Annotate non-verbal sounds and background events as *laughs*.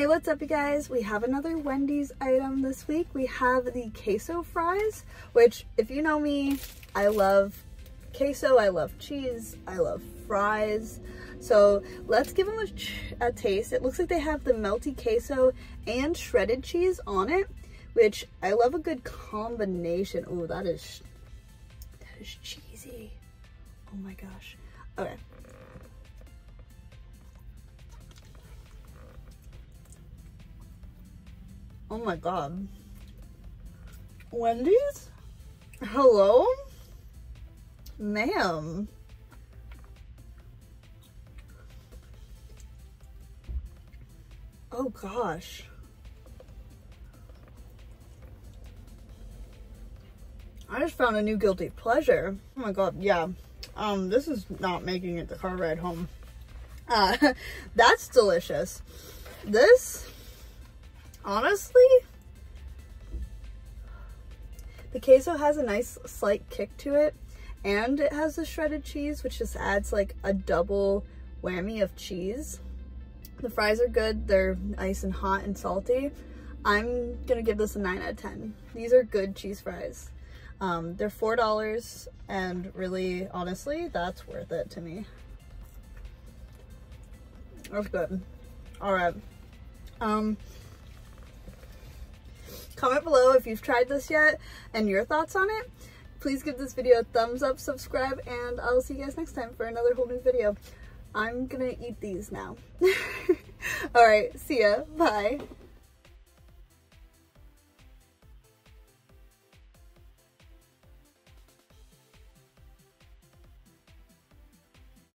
Hey, what's up you guys? We have another Wendy's item this week. We have the queso fries, which if you know me, I love queso, I love cheese, I love fries. So let's give them a, a taste. It looks like they have the melty queso and shredded cheese on it, which I love a good combination. Oh, that is, that is cheesy. Oh my gosh. Okay. Oh my god. Wendy's? Hello? Ma'am. Oh gosh. I just found a new guilty pleasure. Oh my god, yeah. Um, this is not making it the car ride home. Uh, *laughs* that's delicious. This honestly, the queso has a nice slight kick to it and it has the shredded cheese, which just adds like a double whammy of cheese. The fries are good. They're nice and hot and salty. I'm gonna give this a 9 out of 10. These are good cheese fries. Um, they're $4 and really, honestly, that's worth it to me. That's good. All right. Um, Comment below if you've tried this yet and your thoughts on it. Please give this video a thumbs up, subscribe, and I'll see you guys next time for another whole new video. I'm gonna eat these now. *laughs* Alright, see ya. Bye.